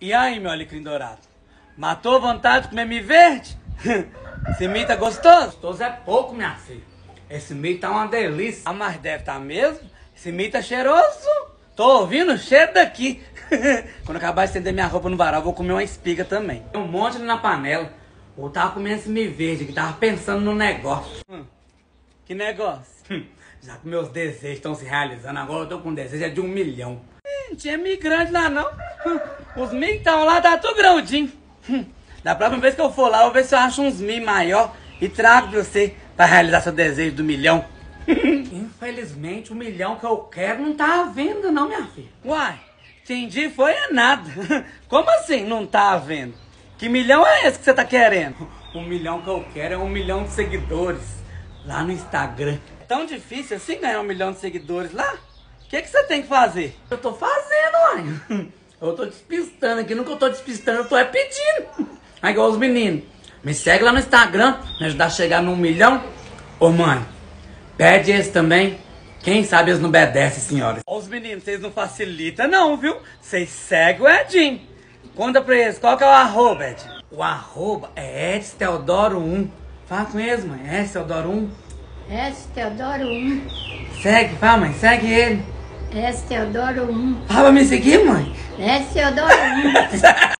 E aí, meu alecrim dourado? Matou vontade de comer milho verde? Esse milho tá gostoso? Gostoso é pouco, minha filha. Esse milho tá uma delícia. Ah, mas deve tá mesmo? Esse milho tá cheiroso. Tô ouvindo o cheiro daqui. Quando acabar de estender minha roupa no varal, vou comer uma espiga também. Tem um monte ali na panela. Eu tava comendo esse milho verde aqui, tava pensando no negócio. Hum, que negócio? Hum, Já que meus desejos estão se realizando, agora eu tô com um desejo é de um milhão. Não tinha milho grande lá não. Hum, Os milho que estavam lá tá tudo grandinho. Hum, Da próxima vez que eu for lá, eu vou ver se eu acho uns milho maior e trago pra você pra realizar seu desejo do milhão. Infelizmente, o milhão que eu quero não tá à venda, não, minha filha. Uai, entendi, foi é nada. Como assim não tá vendo? Que milhão é esse que você tá querendo? O milhão que eu quero é um milhão de seguidores lá no Instagram. É tão difícil assim ganhar um milhão de seguidores lá? O que, que você tem que fazer? Eu tô fazendo, uai. Eu tô despistando aqui, nunca eu tô despistando, eu tô é pedindo. Aí igual os meninos. Me segue lá no Instagram, me ajudar a chegar num milhão. Ô mãe, pede esse também. Quem sabe eles não obedecem, senhoras. Ó, Os meninos, vocês não facilitam não, viu? Vocês seguem o Edinho. Conta pra eles, qual que é o arroba, Ed? O arroba é Edson Teodoro 1. Fala com eles, mãe. É Edson Teodoro 1. S Teodoro 1. Segue, fala, mãe. Segue ele. S Teodoro 1. Fala pra me seguir, mãe. S Teodoro 1.